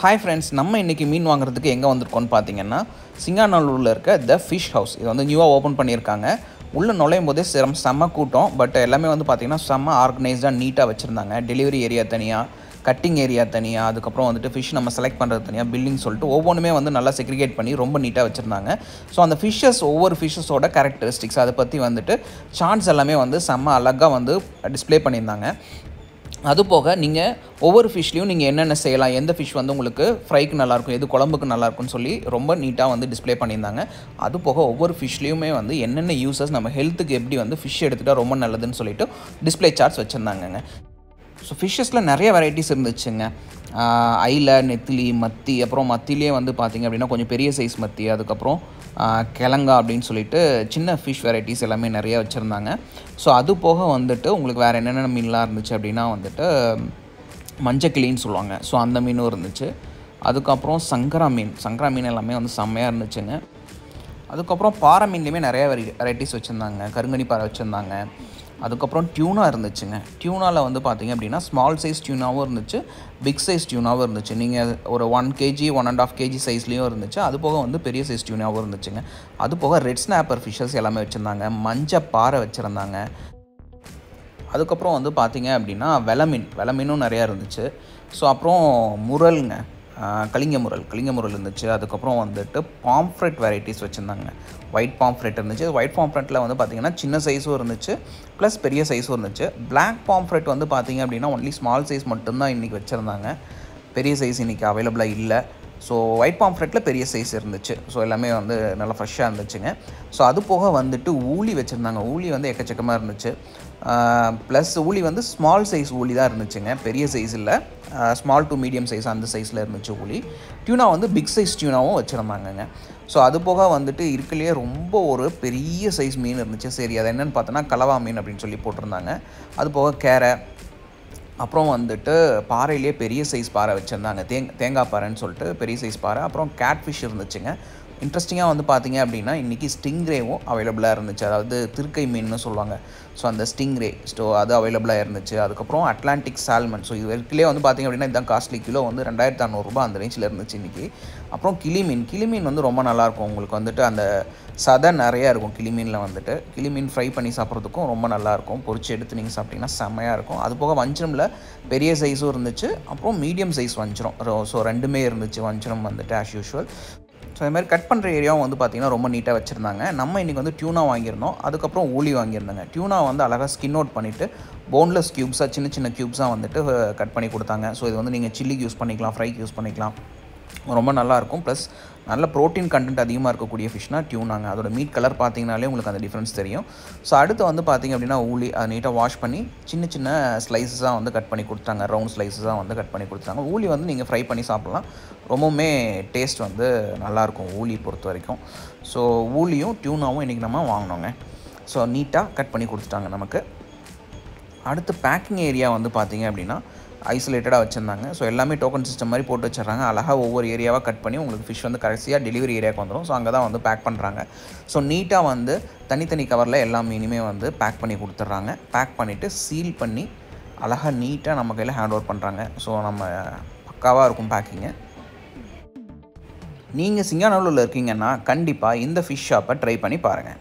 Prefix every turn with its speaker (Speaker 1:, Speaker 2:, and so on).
Speaker 1: Hi friends நம்ம இன்றைக்கி மீன் வாங்குறதுக்கு எங்கே வந்திருக்கோம்னு பார்த்தீங்கன்னா சிங்காநல்லூரில் இருக்க த ஃபிஷ் ஹவுஸ் இது வந்து நியூவாக ஓப்பன் பண்ணியிருக்காங்க. உள்ளே நுழையும் போதே சிரம் செம்ம கூட்டம். பட் எல்லாமே வந்து பார்த்திங்கன்னா செம்ம ஆர்கனைஸ்டாக நீட்டாக வச்சுருந்தாங்க. டெலிவரி ஏரியா தனியாக கட்டிங் ஏரியா தனியாக அதுக்கப்புறம் வந்துட்டு ஃபிஷ் நம்ம செலக்ட் பண்ணுறது தனியாக பில்லிங் சொல்லிட்டு ஒவ்வொன்றுமே வந்து நல்லா செக்ரிகேட் பண்ணி ரொம்ப நீட்டாக வச்சுருந்தாங்க. ஸோ அந்த ஃபிஷ்ஷஸ் ஒவ்வொரு ஃபிஷ்ஷஸோட கேரக்டரிஸ்டிக்ஸ் அதை பற்றி வந்துட்டு சார்ட்ஸ் எல்லாமே வந்து செம்ம அழகாக வந்து டிஸ்ப்ளே பண்ணியிருந்தாங்க. அது போக நீங்கள் ஒவ்வொரு ஃபிஷ்லேயும் நீங்கள் என்னென்ன செய்யலாம் எந்த ஃபிஷ் வந்து உங்களுக்கு ஃப்ரைக்கு நல்லாயிருக்கும் எது குழம்புக்கு நல்லாயிருக்கும்னு சொல்லி ரொம்ப நீட்டாக வந்து டிஸ்ப்ளே பண்ணியிருந்தாங்க. அது போக ஒவ்வொரு ஃபிஷ்லேயுமே வந்து என்னென்ன யூசஸ் நம்ம ஹெல்த்துக்கு எப்படி வந்து ஃபிஷ் எடுத்துகிட்டா ரொம்ப நல்லதுன்னு சொல்லிட்டு டிஸ்ப்ளே சார்ட்ஸ் வச்சுருந்தாங்கங்க. ஸோ ஃபிஷ்ஷஸில் நிறைய வெரைட்டிஸ் இருந்துச்சுங்க. ஐல நெத்திலி மத்தி அப்புறம் மத்திலே வந்து பார்த்திங்க அப்படின்னா கொஞ்சம் பெரிய சைஸ் மத்தி அதுக்கப்புறம் கிழங்கா அப்படின்னு சொல்லிட்டு சின்ன ஃபிஷ் வெரைட்டிஸ் எல்லாமே நிறைய வச்சுருந்தாங்க. ஸோ அது போக வந்துட்டு உங்களுக்கு வேறு என்னென்ன மீன்லாம் இருந்துச்சு அப்படின்னா வந்துட்டு மஞ்சக்கிளின்னு சொல்லுவாங்க. ஸோ அந்த மீனும் இருந்துச்சு. அதுக்கப்புறம் சங்கரா மீன். சங்கரா மீன் எல்லாமே வந்து செம்மையாக இருந்துச்சுங்க. அதுக்கப்புறம் பாறை மீன்லேயுமே நிறைய வெரை வெரைட்டிஸ் வச்சுருந்தாங்க. கருங்கனி பாறை வச்சுருந்தாங்க. அதுக்கப்புறம் டியூனா இருந்துச்சுங்க. டியூனாவில் வந்து பார்த்தீங்க அப்படின்னா ஸ்மால் சைஸ் டியூனாவும் இருந்துச்சு பிக் சைஸ் டியூனாவும் இருந்துச்சு. நீங்கள் ஒரு one KG one and half KG சைஸ்லேயும் இருந்துச்சு. அது போக வந்து பெரிய சைஸ் டியூனாவும் இருந்துச்சுங்க. அது போக ரெட் ஸ்னாப்பர் ஃபிஷ்ஷஸ் எல்லாமே வச்சுருந்தாங்க. மஞ்ச பாறை வச்சுருந்தாங்க. அதுக்கப்புறம் வந்து பார்த்தீங்க அப்படின்னா வெலை மீன் வெலை மீனும் நிறையா இருந்துச்சு. ஸோ அப்புறம் முரல்ங்க. கலிங்க முரல் கலிங்க முரல் இருந்துச்சு. அதுக்கப்புறம் வந்துட்டு பாம்ஃப்ரெட் வெரைட்டிஸ் வச்சுருந்தாங்க. ஒயிட் பாம்ஃப்ரெட் இருந்துச்சு. ஒயிட் பாம்ஃப்ரெட்டில் வந்து பார்த்தீங்கன்னா சின்ன சைஸும் இருந்துச்சு. ப்ளஸ் பெரிய சைஸும் இருந்துச்சு. பிளாக் பாம்ஃப்ரெட் வந்து பார்த்திங்க அப்படின்னா ஒன்லி ஸ்மால் சைஸ் மட்டும்தான் இன்றைக்கி வச்சுருந்தாங்க. பெரிய சைஸ் இன்றைக்கி அவைலபிளாக இல்லை. ஸோ ஒயிட் பாம்ஃப்ரெட்டில் பெரிய சைஸ் இருந்துச்சு. ஸோ எல்லாமே வந்து நல்லா ஃப்ரெஷ்ஷாக இருந்துச்சுங்க. ஸோ அது போக வந்துட்டு ஊழி வச்சுருந்தாங்க. ஊளி வந்து எக்கச்சக்கமாக இருந்துச்சு. ப்ளஸ் ஊளி வந்து ஸ்மால் சைஸ் ஊளி தான் இருந்துச்சுங்க. பெரிய சைஸ் இல்லை. ஸ்மால் டு மீடியம் சைஸ் அந்த சைஸில் இருந்துச்சு ஊளி டியூனா வந்து பிக் சைஸ் டியூனாவும் வச்சுருந்தாங்கங்க. ஸோ அது போக வந்துட்டு இருக்கலையே ரொம்ப ஒரு பெரிய சைஸ் மீன் இருந்துச்சு. சரி அது என்னென்னு பார்த்தோன்னா கலவா மீன் அப்படின்னு சொல்லி போட்டிருந்தாங்க. அது போக கேரை. அப்புறம் வந்துட்டு பாறையிலே பெரிய சைஸ் பாறை வச்சுருந்தாங்க. தேங் தேங்காய் பாறைன்னு சொல்லிட்டு பெரிய சைஸ் பாறை. அப்புறம் கேட்ஃபிஷ் இருந்துச்சுங்க. இன்ட்ரெஸ்டிங்காக வந்து பார்த்தீங்க அப்படின்னா இன்றைக்கி ஸ்டிங்ரேவும் அவைலபிளாக இருந்துச்சு. அதாவது திருக்கை மீன்னு சொல்லுவாங்க. ஸோ அந்த ஸ்டிங்ரே ஸ்டோ அது அவைலபிளாக இருந்துச்சு. அதுக்கப்புறம் அட்லாண்டிக் சால்மன் ஸோ இது வரைக்கிலே வந்து பார்த்தீங்க அப்படின்னா இதுதான் காஸ்ட்லி கிலோ வந்து ரெண்டாயிரத்து அறநூறுபா அந்த ரேஞ்சில் இருந்துச்சு இன்றைக்கி அப்புறம் கிளி மீன். கிளி மீன் வந்து ரொம்ப நல்லாயிருக்கும். உங்களுக்கு வந்துட்டு அந்த சதை நிறையா இருக்கும் கிளி மீனில் வந்துட்டு. கிளி மீன் ஃப்ரை பண்ணி சாப்பிட்றதுக்கும் ரொம்ப நல்லாயிருக்கும். பொறிச்சு எடுத்து நீங்கள் சாப்பிட்டிங்கன்னா செம்மையாக இருக்கும். அது போக வஞ்சரமில் பெரிய சைஸும் இருந்துச்சு. அப்புறம் மீடியம் சைஸ் வஞ்சிரம். ஸோ ரெண்டுமே இருந்துச்சு. வஞ்சிரம் வந்துட்டு ஆஸ் யூஷுவல் ஸோ அது மாதிரி கட் பண்ணுற ஏரியாவும் வந்து பார்த்திங்கன்னா ரொம்ப நீட்டாக வச்சுருந்தாங்க. நம்ம இன்றைக்கி வந்து டியூனா வாங்கியிருந்தோம். அதுக்கப்புறம் ஊழி வாங்கியிருந்தாங்க. டியூனா வந்து அழகாக ஸ்கின் அவுட் பண்ணிவிட்டு போன்லெஸ் க்யூப்ஸாக சின்ன சின்ன க்யூப்ஸாக வந்துட்டு uh, கட் பண்ணி கொடுத்தாங்க. ஸோ இது வந்து நீங்கள் சில்லிக்கு யூஸ் பண்ணிக்கலாம் ஃப்ரைக்கு யூஸ் பண்ணிக்கலாம். ரொம்ப நல்லாயிருக்கும். ப்ளஸ் நல்ல ப்ரோட்டீன் கண்டென்ட் அதிகமாக இருக்கக்கூடிய ஃபிஷ்னால் டியூனாங்க அதோட மீட் கலர் பார்த்தீங்கனாலே உங்களுக்கு அந்த டிஃப்ரென்ஸ் தெரியும். ஸோ அடுத்து வந்து பார்த்தீங்க அப்படின்னா ஊலி அதை நீட்டாக வாஷ் பண்ணி சின்ன சின்ன ஸ்லைஸஸாக வந்து கட் பண்ணி கொடுத்தாங்க. ரவுண்ட் ஸ்லைஸஸாக வந்து கட் பண்ணி கொடுத்தாங்க. ஊலி வந்து நீங்கள் ஃப்ரை பண்ணி சாப்பிட்லாம். ரொம்பவுமே டேஸ்ட் வந்து நல்லாயிருக்கும் ஊலி பொறுத்த வரைக்கும். ஸோ ஊலியும் டியூனாவும் இன்றைக்கி நம்ம வாங்கினோங்க. ஸோ நீட்டாக கட் பண்ணி கொடுத்துட்டாங்க நமக்கு. அடுத்து பேக்கிங் ஏரியா வந்து பார்த்தீங்க அப்படின்னா ஐசோலேட்டடாக வச்சுருந்தாங்க. ஸோ எல்லாமே டோக்கன் சிஸ்டம் மாதிரி போட்டு வச்சிடறாங்க அழகாக ஒவ்வொரு ஏரியாவாக கட் பண்ணி உங்களுக்கு ஃபிஷ் வந்து கடைசியாக டெலிவரி ஏரியாவுக்கு வந்துடும் ஸோ அங்கே தான் வந்து பேக் பண்ணுறாங்க ஸோ நீட்டாக வந்து தனித்தனி கவரில் எல்லா மீனுமே வந்து பேக் பண்ணி கொடுத்துட்றாங்க. பேக் பண்ணிவிட்டு சீல் பண்ணி அழகாக நீட்டாக நம்ம கையில் ஹேண்ட் ஓவர் பண்ணுறாங்க ஸோ நம்ம பக்காவாக இருக்கும் பேக்கிங்கு நீங்கள் சிங்கானூரில் இருக்கீங்கன்னா கண்டிப்பாக இந்த ஃபிஷ் ஷாப்பை ட்ரை பண்ணி பாருங்கள்